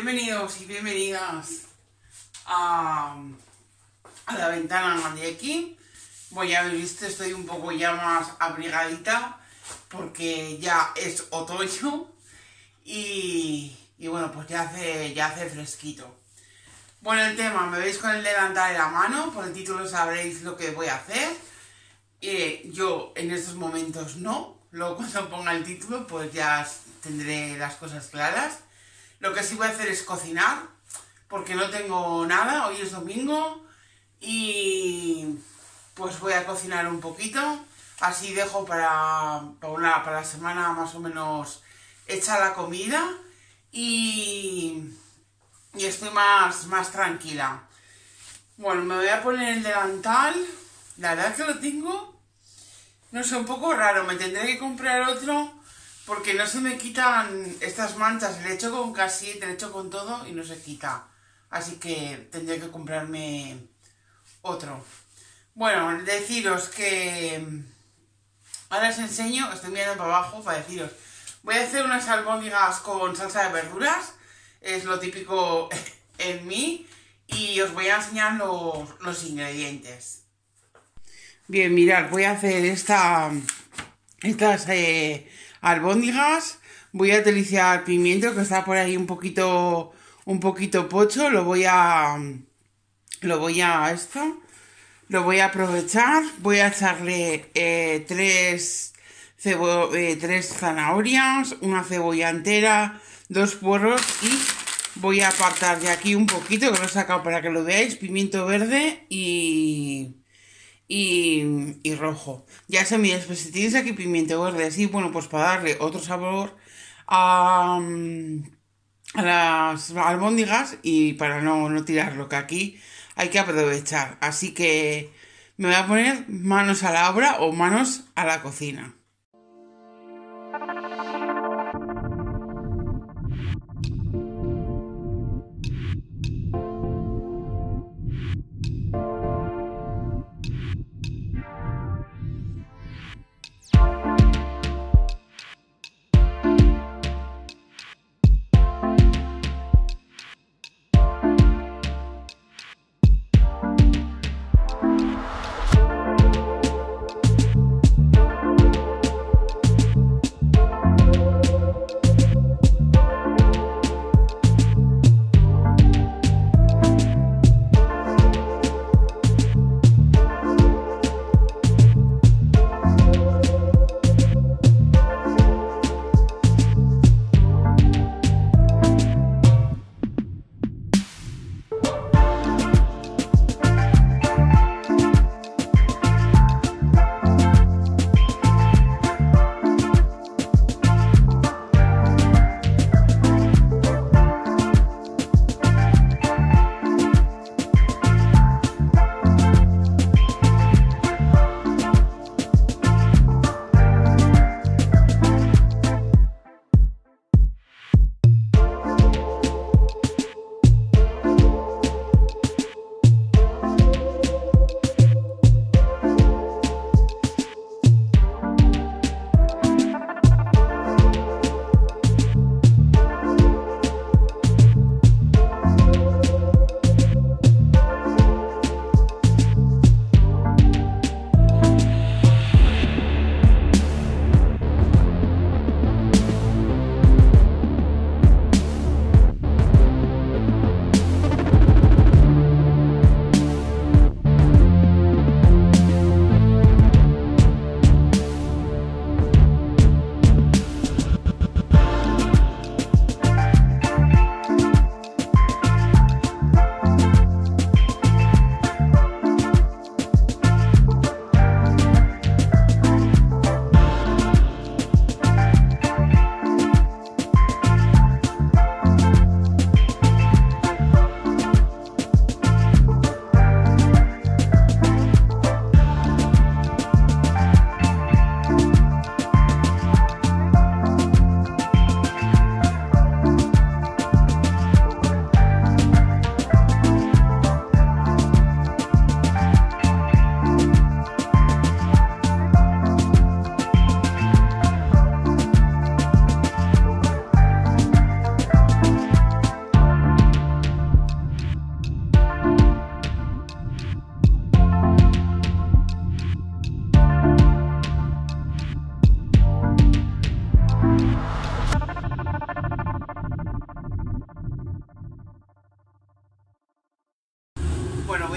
Bienvenidos y bienvenidas a, la ventana de aquí. Bueno, ya habéis visto, estoy un poco ya más abrigadita porque ya es otoño y, bueno, pues ya hace, ya hace fresquito. Bueno, el tema, me veis con el delantal en la mano, por el título sabréis lo que voy a hacer. Eh, yo en estos momentos no, luego cuando ponga el título pues ya tendré las cosas claras. Lo que sí voy a hacer es cocinar, porque no tengo nada, hoy es domingo y pues voy a cocinar un poquito. Así dejo para, para, para la semana más o menos hecha la comida y, y estoy más, más tranquila. Bueno, me voy a poner el delantal. La verdad que lo tengo, no sé, un poco raro. Me tendré que comprar otro porque no se me quitan estas manchas. Le hecho con casi, le hecho con todo y no se quita. Así que tendré que comprarme otro. Bueno, deciros que... Ahora os enseño, estoy mirando para abajo para deciros. Voy a hacer unas albóndigas con salsa de verduras. Es lo típico en mí. Y os voy a enseñar los, los ingredientes. Bien, mirad, voy a hacer esta, estas eh, albóndigas. Voy a utilizar pimiento que está por ahí un poquito, un poquito pocho. Lo voy a, lo voy a esto, lo voy a aprovechar. Voy a echarle eh, tres, eh, tres zanahorias, una cebolla entera, dos puerros y voy a apartar de aquí un poquito que lo he sacado para que lo veáis. Pimiento verde y y, rojo. Ya se me pues si tienes aquí pimiento verde así, bueno, pues para darle otro sabor a, a las albóndigas y para no, no tirarlo, que aquí hay que aprovechar. Así que me voy a poner manos a la obra o manos a la cocina.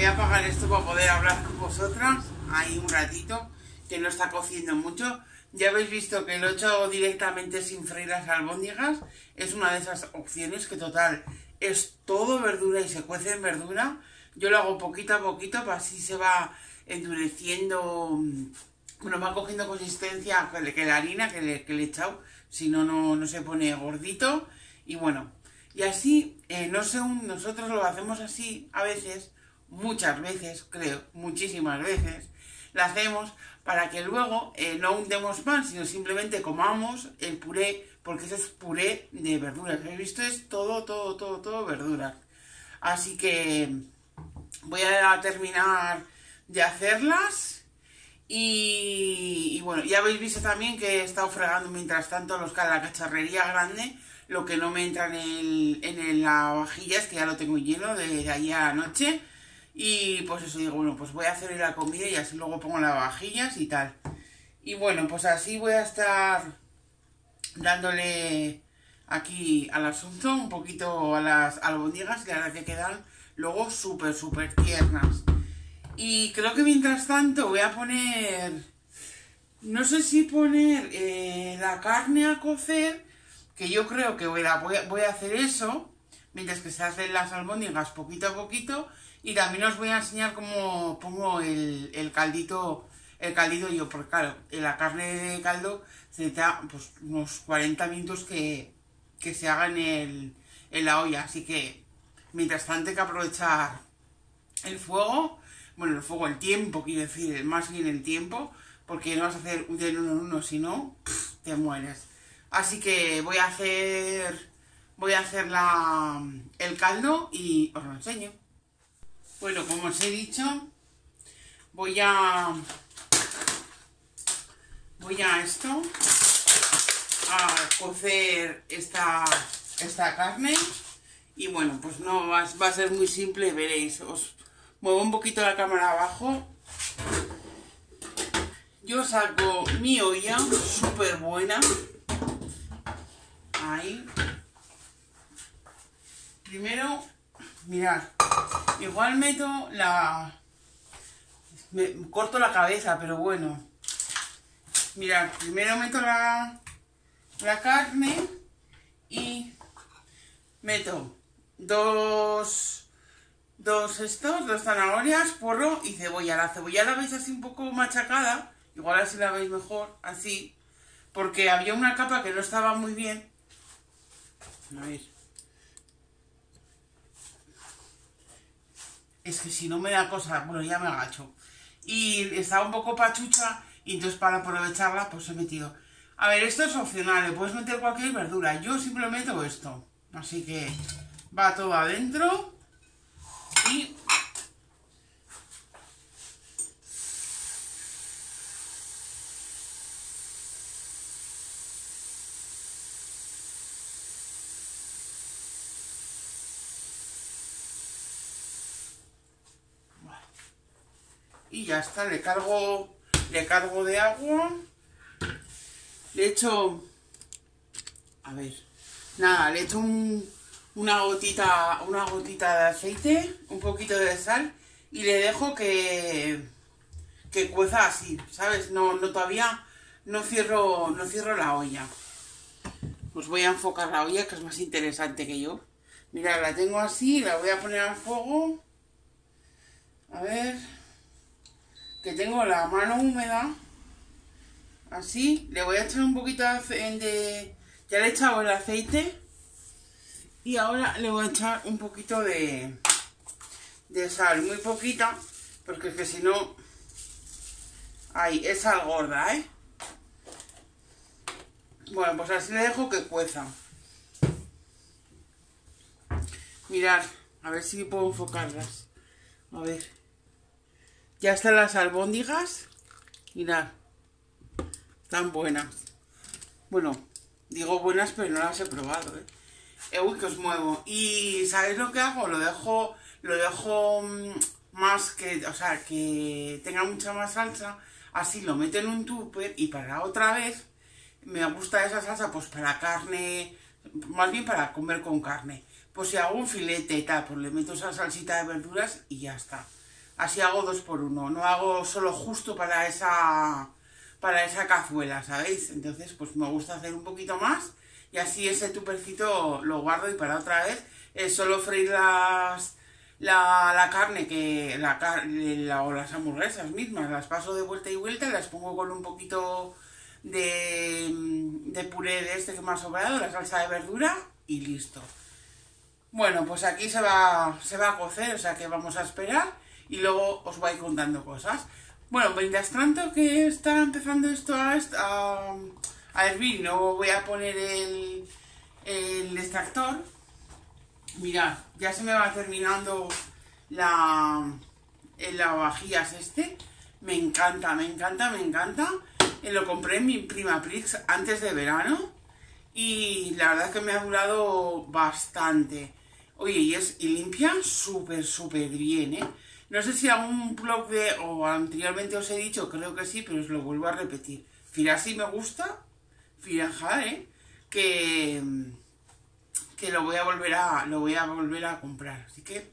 Voy a apagar esto para poder hablar con vosotras ahí un ratito, que no está cociendo mucho. Ya habéis visto que lo he hecho directamente sin freír las albóndigas. Es una de esas opciones que total es todo verdura y se cuece en verdura. Yo lo hago poquito a poquito, para así se va endureciendo, bueno, va cogiendo consistencia que la harina que le, que le he echado, si no, no se pone gordito. Y bueno, y así, eh, no sé, nosotros lo hacemos así a veces, muchas veces, creo, muchísimas veces, lo hacemos para que luego eh, no hundemos pan, sino simplemente comamos el puré, porque eso es puré de verduras. ¿Habéis visto? Es todo, todo, todo, todo verduras. Así que voy a terminar de hacerlas. Y, bueno, ya habéis visto también que he estado fregando mientras tanto los, la cacharrería grande lo que no me entra en, en la vajilla es que ya lo tengo lleno de, de a anoche. Y pues eso digo, bueno, pues voy a hacer la comida y así luego pongo las vajillas y tal. Y bueno, pues así voy a estar dándole aquí al asunto un poquito a las albóndigas que ahora que quedan luego súper, súper tiernas. Y creo que mientras tanto voy a poner, no sé si poner eh, la carne a cocer que yo creo que voy a, voy a hacer eso, mientras que se hacen las albóndigas poquito a poquito, y también os voy a enseñar cómo pongo el, caldito, el caldito yo, porque claro, en la carne de caldo se necesita pues, unos 40 minutos que, se haga en, el, en la olla, así que mientras tanto hay que aprovechar el fuego, bueno, el fuego, el tiempo, quiero decir, más bien el tiempo, porque no vas a hacer un de uno en uno, si no, te mueres. Así que voy a hacer voy a hacer la, el caldo y os lo enseño. Bueno, como os he dicho, voy a voy a esto a cocer esta, esta carne y bueno, pues no va, a ser muy simple, veréis. Os muevo un poquito la cámara abajo. Yo saco mi olla súper buena ahí. Primero, mirad, igual meto la... Me corto la cabeza, pero bueno. Mirad, primero meto la, la carne y meto dos, dos estos, dos zanahorias, porro y cebolla. La cebolla la veis así un poco machacada, igual así la veis mejor, así, porque había una capa que no estaba muy bien a ver. Es que si no me da cosa, bueno, ya me agacho. Y estaba un poco pachucha y entonces para aprovecharla pues he metido. A ver, esto es opcional, le puedes meter cualquier verdura. Yo simplemente hago esto. Así que va todo adentro y ya está, le cargo, le cargo de agua, le echo, a ver, nada, le echo una gotita, una gotita de aceite, un poquito de sal y le dejo que, que cueza así, ¿sabes? No, no todavía, no cierro, no cierro la olla. Os voy a enfocar la olla que es más interesante que yo. Mira, la tengo así, la voy a poner al fuego. A ver que tengo la mano húmeda, así, le voy a echar un poquito de... Ya le he echado el aceite y ahora le voy a echar un poquito de, de sal, muy poquita, porque es que si no... Ahí, es sal gorda, ¿eh? Bueno, pues así le dejo que cueza. Mirad, a ver si puedo enfocarlas. A ver. Ya están las albóndigas. Mirad. Están buenas. Bueno, digo buenas, pero no las he probado, ¿eh? eh uy, que os muevo. Y ¿sabéis lo que hago? Lo dejo, lo dejo mm, más que, o sea, que tenga mucha más salsa. Así lo meto en un tupper y para otra vez me gusta esa salsa pues para carne, más bien para comer con carne. pues si hago un filete y tal, pues le meto esa salsita de verduras y ya está. Así hago dos por uno, no hago solo justo para esa, para esa cazuela, ¿sabéis? Entonces, pues me gusta hacer un poquito más y así ese tupercito lo guardo y para otra vez es solo freír las, la, carne que la, o las hamburguesas mismas, las paso de vuelta y vuelta, las pongo con un poquito de, de puré de este que me ha sobrado, la salsa de verdura y listo. Bueno, pues aquí se va, se va a cocer, o sea que vamos a esperar y luego os voy contando cosas. Bueno, mientras tanto que está empezando esto a, a, a hervir, no voy a poner el, el extractor. Mirad, ya se me va terminando la, el lavavajillas este. Me encanta, me encanta, me encanta. Eh, lo compré en mi prima Prix antes de verano y la verdad es que me ha durado bastante. Oye, y es y limpia súper, súper bien, ¿eh? No sé si algún blog de, o anteriormente os he dicho, creo que sí, pero os lo vuelvo a repetir. si me gusta, Firaja, ¿eh? Que, que lo voy a volver a, lo voy a volver a comprar. Así que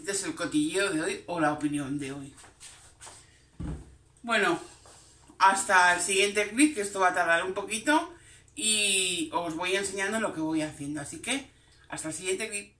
este es el cotilleo de hoy o la opinión de hoy. Bueno, hasta el siguiente clip, que esto va a tardar un poquito y os voy enseñando lo que voy haciendo. Así que hasta el siguiente clip.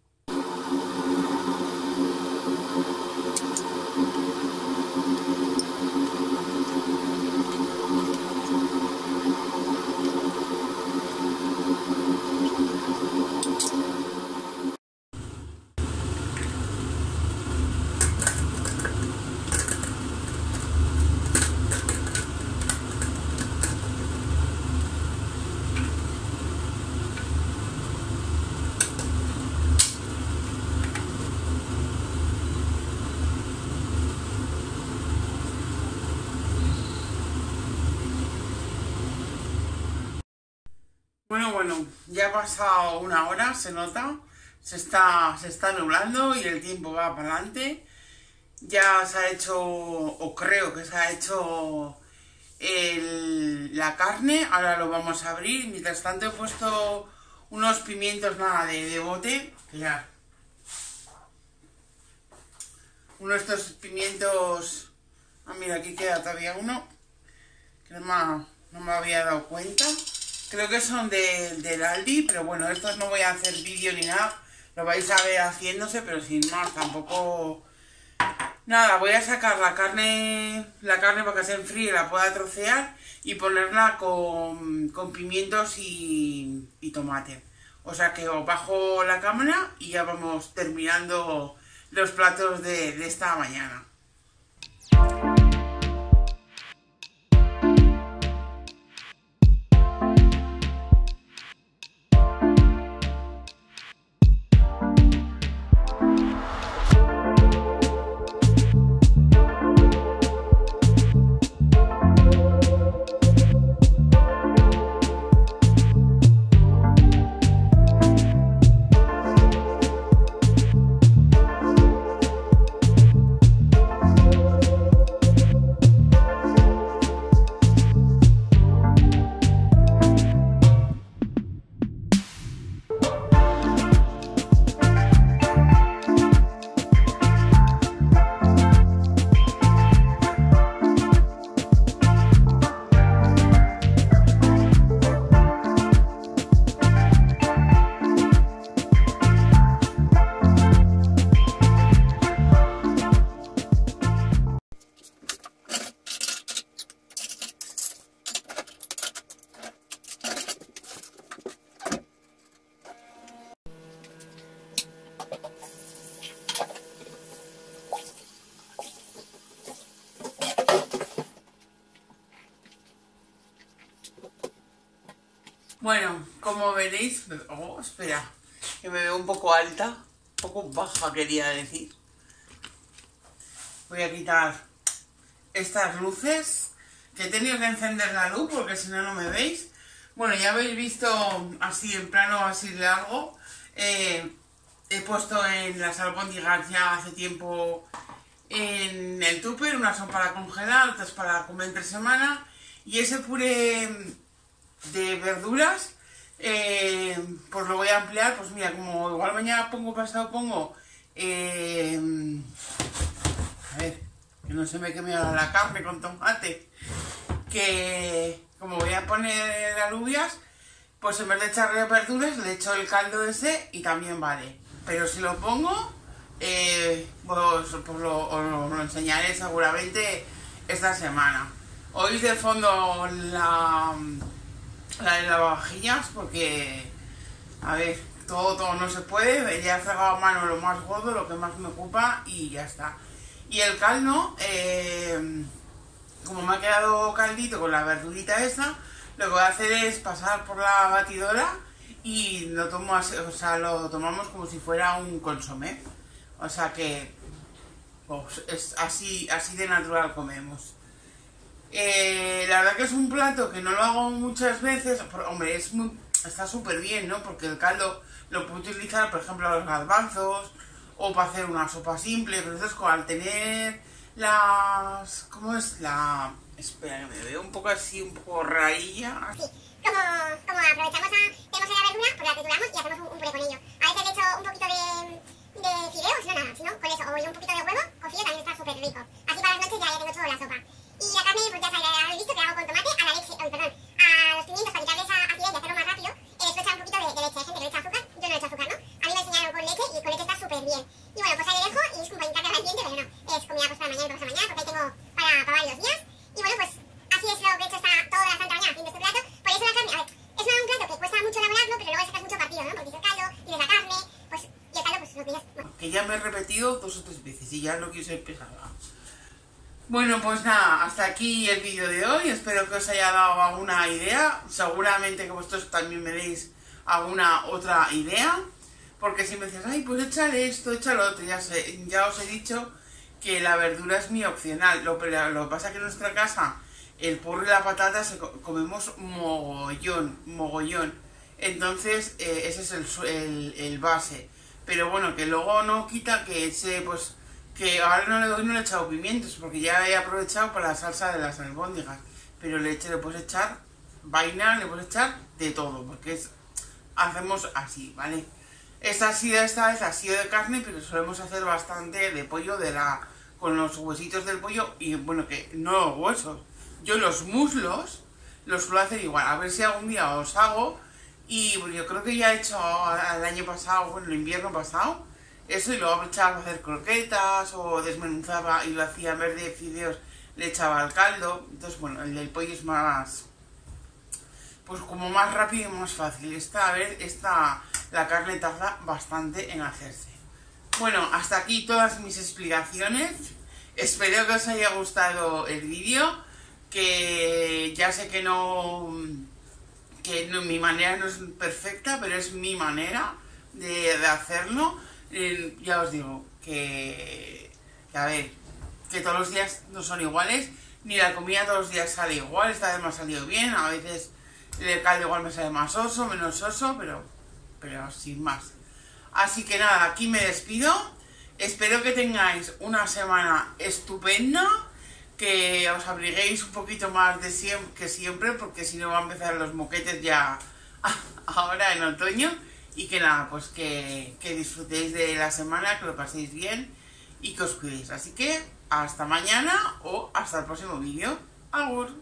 Bueno, bueno, ya ha pasado una hora, se nota, se está, se está nublando y el tiempo va para adelante. Ya se ha hecho, o creo que se ha hecho la carne, ahora lo vamos a abrir. Mientras tanto he puesto unos pimientos nada de, bote, ya. Uno de estos pimientos, ah mira aquí queda todavía uno, que no me había dado cuenta. Creo que son del Aldi, pero bueno, estos no voy a hacer vídeo ni nada. Lo vais a ver haciéndose, pero sin más, tampoco... Nada, voy a sacar la carne, la carne para que se enfríe, la pueda trocear y ponerla con, pimientos y, tomate. O sea que os bajo la cámara y ya vamos terminando los platos de esta mañana. Oh, espera, que me veo un poco alta, un poco baja quería decir. Voy a quitar estas luces, que he tenido que encender la luz porque si no, no me veis. Bueno, ya habéis visto así en plano, así largo, eh, he puesto en las albóndigas ya hace tiempo en el tupper, unas son para congelar, otras para comer entre semana, y ese puré de verduras eh, pues lo voy a ampliar, pues mira, como igual mañana pongo pasado, pongo... Eh, a ver, que no se me queme la carne con tomate. Que como voy a poner alubias, pues en vez de echarle verduras, le echo el caldo ese y también vale. Pero si lo pongo, eh, pues, pues os lo enseñaré seguramente esta semana. Oís de fondo la, la de lavavajillas porque, a ver, todo, todo no se puede. Ya he fregado a mano lo más gordo, lo que más me ocupa y ya está. Y el caldo, eh, como me ha quedado caldito con la verdurita esa, lo que voy a hacer es pasar por la batidora y lo tomo o sea, lo tomamos como si fuera un consomé. O sea que pues, es así, así de natural comemos. Eh, la verdad que es un plato que no lo hago muchas veces, hombre, es está súper bien, ¿no? Porque el caldo lo puedo utilizar, por ejemplo, a los garbanzos o para hacer una sopa simple, pero entonces al tener las... ¿Cómo es? La... Espera, me veo un poco así, un poco railla. Sí, como, aprovechamos a... Tenemos la verdura, pues la trituramos y hacemos un, un puré con ello. A veces le echo un poquito de, de fideos, no nada, sino con eso. O un poquito de huevo cocido también está súper rico. Así para las noches ya, ya tengo todo la sopa. Y la carne, pues ya sabéis, visto que hago con tomate a la leche, oh, perdón, a los pimientos para quitarle esa acidez y hacerlo más rápido. Eh, echar un poquito de, de leche. Hay gente le echa azúcar, yo no le echo azúcar, ¿no? A mí me enseñaron con leche y con leche está súper bien. Y bueno, pues ahí le dejo y es como para hincarle al ambiente, pero no. Es comida pues para mañana y para mañana, porque tengo para, para varios días. Y bueno, pues así es lo que he hecho esta, toda la santa mañana haciendo este plato. Por eso la carne, a ver, es un plato que cuesta mucho elaborarlo, pero luego sacas mucho partido, ¿no? Porque tienes el caldo, tienes la carne, pues, y el caldo pues lo pillas. Bueno. Que ya me he repetido dos o tres veces y ya no quiero ser pesada. Bueno, pues nada, hasta aquí el vídeo de hoy. Espero que os haya dado alguna idea. Seguramente que vosotros también me deis alguna otra idea. Porque si me decís, ay, pues échale esto, échale otro, ya, sé, ya os he dicho que la verdura es mi opcional. Lo, lo que pasa es que en nuestra casa el porro y la patata se co- comemos mogollón, mogollón. Entonces, eh, ese es el, el base. Pero bueno, que luego no quita que eche, pues, que ahora no le doy, no le he echado pimientos, porque ya he aprovechado para la salsa de las albóndigas. Pero leche le puedes echar, vaina le puedes echar de todo, porque es, hacemos así, ¿vale? Esta ha sido, esta vez ha sido de carne, pero solemos hacer bastante de pollo de la, con los huesitos del pollo y bueno, que no los huesos. Yo los muslos los suelo hacer igual, a ver si algún día os hago. Y yo creo que ya he hecho el año pasado, bueno, el invierno pasado, eso y luego aprovechaba para hacer croquetas o desmenuzaba y lo hacía en vez de le echaba al caldo. Entonces, bueno, el del pollo es más, pues como más rápido y más fácil. Esta vez, esta, la carne tarda bastante en hacerse. Bueno, hasta aquí todas mis explicaciones. Espero que os haya gustado el vídeo, que ya sé que no, que mi manera no es perfecta, pero es mi manera de hacerlo. Ya os digo que, a ver, que todos los días no son iguales, ni la comida todos los días sale igual, esta vez me ha salido bien, a veces el caldo igual me sale más oso, menos oso, pero, pero sin más. Así que nada, aquí me despido. Espero que tengáis una semana estupenda, que os abriguéis un poquito más de que siempre, porque si no van a empezar los moquetes ya ahora en otoño. Y que nada, pues que, que disfrutéis de la semana, que lo paséis bien y que os cuidéis. Así que hasta mañana o hasta el próximo vídeo. Agur.